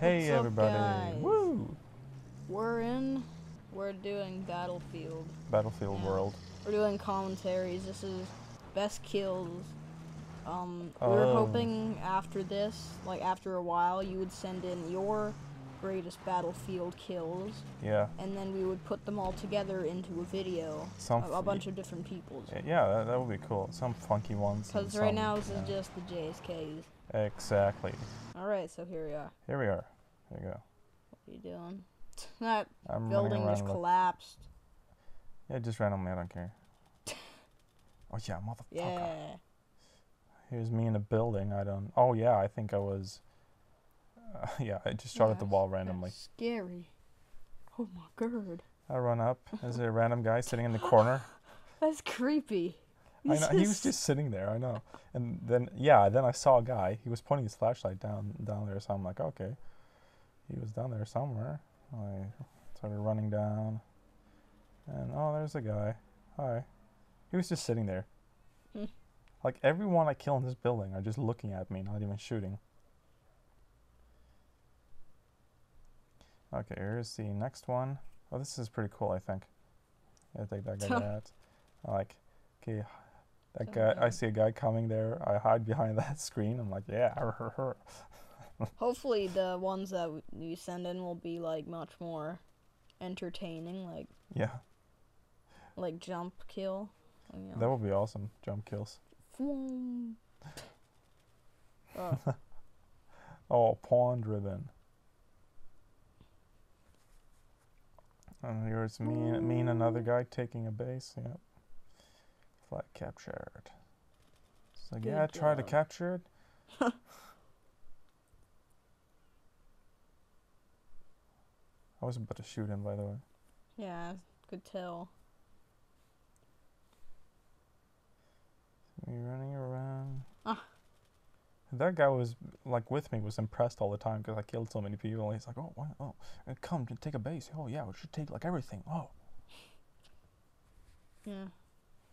Hey What's everybody! Woo! We're in. We're doing Battlefield. Battlefield. World. We're doing commentaries. This is best kills. Um, we were Oh. hoping after this, like after a while, you would send in your greatest Battlefield kills, Yeah. and then we would put them all together into a video. Some. A, a bunch of different people's. Yeah, that, that would be cool. Some funky ones. Because right some- now this yeah. is just the JSKs. Exactly. All right, so here we are. Here we are. There you go. What are you doing? That I'm building just collapsed. yeah, just randomly. I don't care. oh yeah, motherfucker. Yeah. Here's me in a building. I don't. Oh yeah, I think I was. Uh, yeah, I just shot at the Yeah, wall that's randomly. Scary. Oh my god. I run up. There's a random guy sitting in the corner. That's creepy. I know, he was just sitting there. I know. And then yeah, then I saw a guy. He was pointing his flashlight down down there. So I'm like, okay, he was down there somewhere. I started running down, and oh, there's a guy. Hi. He was just sitting there. Hmm. Like everyone I kill in this building are just looking at me, not even shooting. Okay, here's the next one. Oh, this is pretty cool. I think. Yeah, take that guy out. Like, okay, that So, guy. I see a guy coming there. I hide behind that screen. I'm like, yeah, Hopefully the ones that w- you send in will be like much more entertaining, like yeah. like jump kill. you know. That would be awesome. Jump kills. Oh, Oh, pawn driven. And here's me, and- me and another guy taking a base. Yep. Flag captured. So Good yeah, try to capture it. I was about to shoot him, by the way. yeah, could tell. Me running around. Ah. That guy was like with me was impressed all the time because I killed so many people. He's like, "Oh, why, oh, come to take a base. Oh yeah, we should take like everything. Oh, Yeah.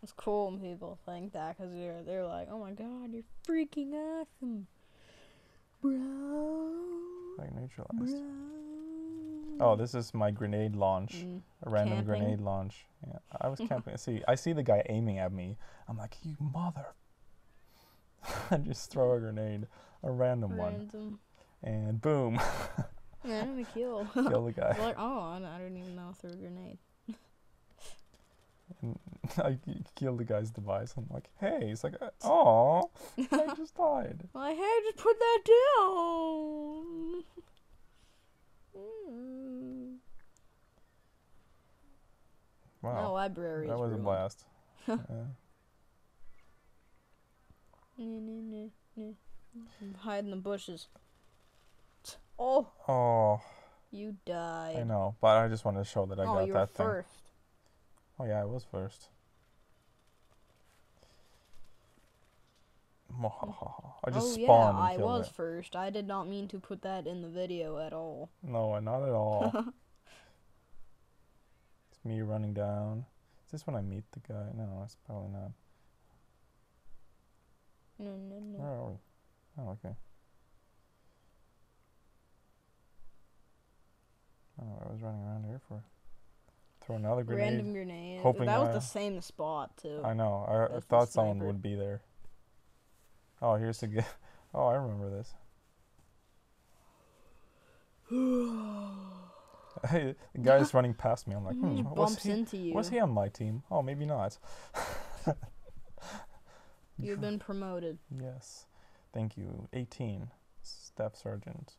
It's cool when people think that because they're, they're like, oh my god, you're freaking awesome. Bro. like neutralized. Bro. Oh, this is my grenade launch. Mm, A random Camping. grenade launch. Yeah, I was camping. see, I see the guy aiming at me. I'm like, you mother. I just throw a grenade, a random one, and boom, Yeah, I'm gonna kill. kill the guy. like, oh, I I don't even know Throw a grenade. And I k- kill the guy's device. I'm like, hey. He's like, oh, I just died. Like, hey, just put that down. Mm. No Wow, library. that was a ruined. blast. yeah. Hide in the bushes. Oh, Oh, you died. I know, but I just wanted to show that I oh, got that thing. Oh yeah, I was first. I just oh spawned yeah, I was it. first. I did not mean to put that in the video at all. No, not at all. it's me running down. Is this when I meet the guy? No, it's probably not. No, no, no. Where are we? Oh, okay. I don't know what I was running around here for. Throw another grenade. Random grenade. hoping that was I- the same spot too. I know. I, I thought someone would be there. Oh, here's the guy. Oh, I remember this. Hey, the guy's running past me. I'm like, hmm, was he, into you. was he on my team? Oh, maybe not. You've been promoted. Yes. Thank you. 18. Staff Sergeant.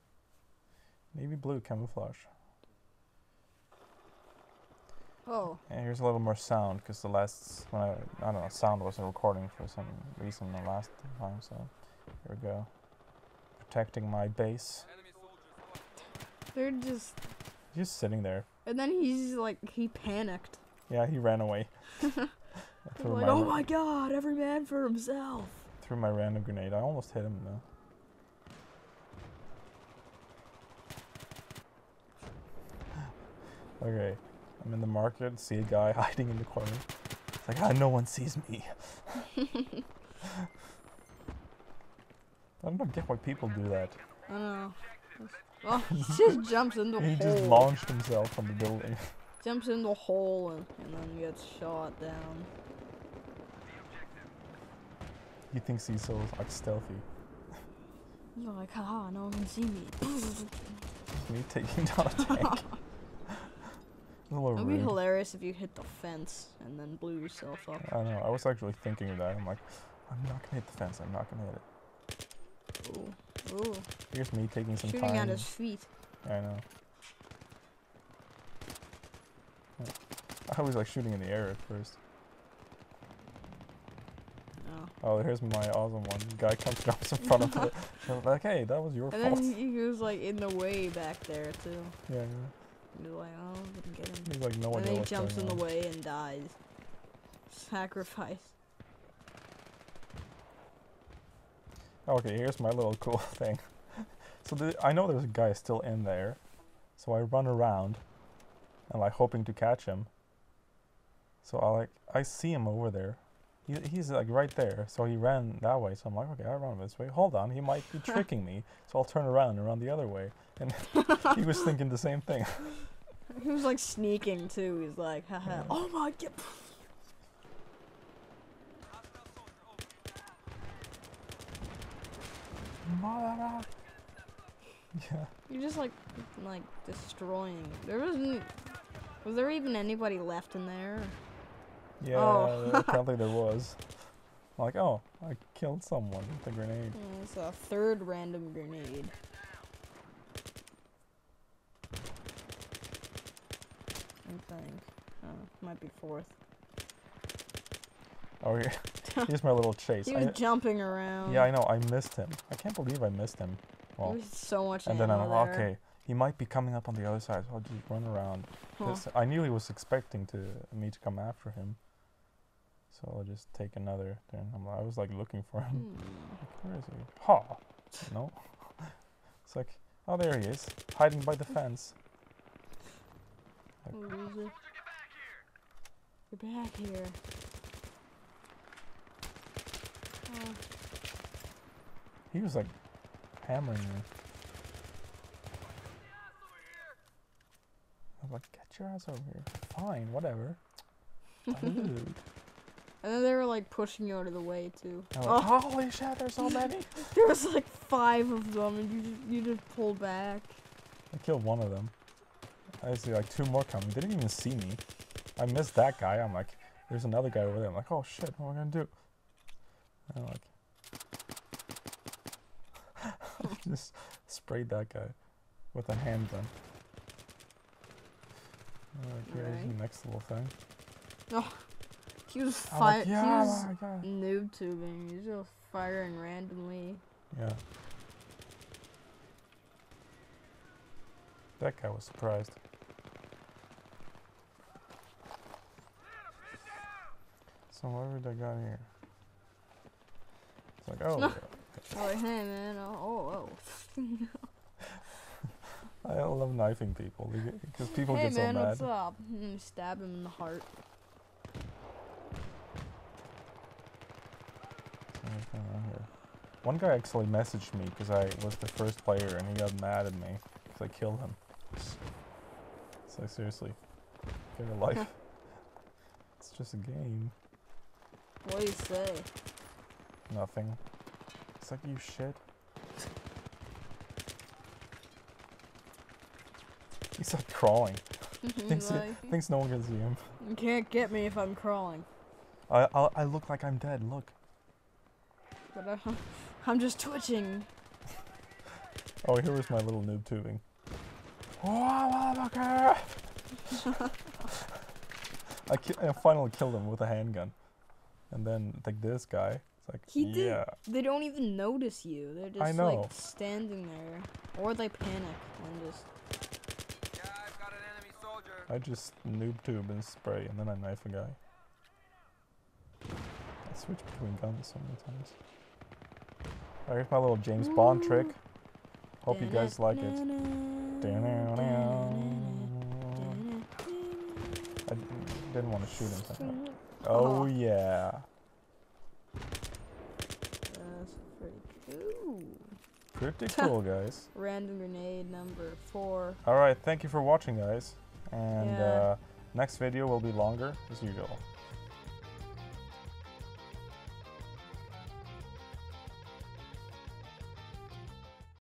Navy blue camouflage. Oh, And here's a little more sound because the last, when I, I don't know, sound wasn't recording for some reason the last time, so here we go. Protecting my base. they're just. Just sitting there. And then he's like, he panicked. Yeah, he ran away. I He's threw, like, my, oh my god, every man for himself. threw my random grenade. I almost hit him though. Okay, I'm in the market, see a guy hiding in the corner. It's like, ah, no one sees me. I don't get why people do that. I don't know. Oh, he just jumps in the He hole. just launched himself from the building. Jumps in the hole and, and then gets shot down. He thinks he's so like stealthy. You're like, haha, no one can see me. Me taking down a tank. Oh, a It'd be rude. hilarious if you hit the fence and then blew yourself up. I know. I was actually thinking of that. I'm like, I'm not gonna hit the fence. I'm not gonna hit it. Ooh, ooh. Here's me taking some Shooting time. at his feet. I know. I was like shooting in the air at first. Oh. Oh, here's my awesome one. Guy comes jumps in front of it. Like, hey, that was your And fault. then he was like in the way back there too. yeah, yeah. Like, oh, get him. He's like, no and then he jumps in going the way and dies. Sacrifice. Okay, here's my little cool thing. so the, I know there's a guy still in there, so I run around, and like hoping to catch him. So I like I see him over there. He, he's like right there. So he ran that way. So I'm like, okay, I run this way. Hold on, he might be tricking me. So I'll turn around and run the other way. And he was thinking the same thing. He was like sneaking too. He's like, haha. Yeah. Oh my god. Mother- yeah. You're just like, like destroying. There wasn't. Was there even anybody left in there? Yeah, Oh. apparently there was. Like, oh, I killed someone with a grenade. It's a third random grenade. I think. Oh, might be fourth. Oh, here, here's my little chase. He I- was jumping around. yeah, I know. I missed him. I can't believe I missed him. Well, There was so much and then I'm like, there. okay, he might be coming up on the other side, so I'll just run around. Huh. I knew he was expecting to me to come after him, so I'll just take another turn. I'm, I was like looking for him. Hmm. Like, where is he? Ha! No. it's like, oh, there he is, hiding by the fence. Where is it? You're back here. Oh, He was like hammering me. I'm like, get your ass over here. Fine, whatever. And then they were like pushing you out of the way too. I'm Oh, holy shit, there's so many. there was like five of them, and you just, you just pulled back. I killed one of them. I see like two more coming. They didn't even see me. I missed that guy. I'm like, there's another guy over there. I'm like, oh shit, what am I gonna do? And I'm like, just sprayed that guy with a handgun. Alright, here's Alright. the next little thing. He was fire. like, he was oh my noob tubing. He was just firing randomly. Yeah. That guy was surprised. So what did I got here? It's like, oh, They're like, hey man, oh, oh. oh. I love knifing people because people hey get so mad. Hey man, what's up? Stab him in the heart. On here? One guy actually messaged me because I was the first player and he got mad at me because I killed him. So seriously, get a life. it's just a game. What do you say? Nothing. It's like you shit. He's like crawling. Thinks, like, he, thinks no one can see him. you can't get me if I'm crawling. I, I I look like I'm dead. Look. But uh, I'm just twitching. Oh, here was my little noob tubing. Oh, motherfucker! I, ki- I finally killed him with a handgun. And then, like, this guy, it's like, He did. yeah. They don't even notice you. They're just I know. like standing there, or they panic and just. Yeah, I've got an enemy soldier. I just noob tube and spray, and then I knife a guy. I switch between guns so many times. Oh, here's my little James Bond trick. Hope you guys like it. I didn't want to shoot him. Oh, Oh. yeah. That's pretty cool. Pretty cool, guys. Random grenade number four. All right, thank you for watching, guys. And Yeah. uh, next video will be longer as usual.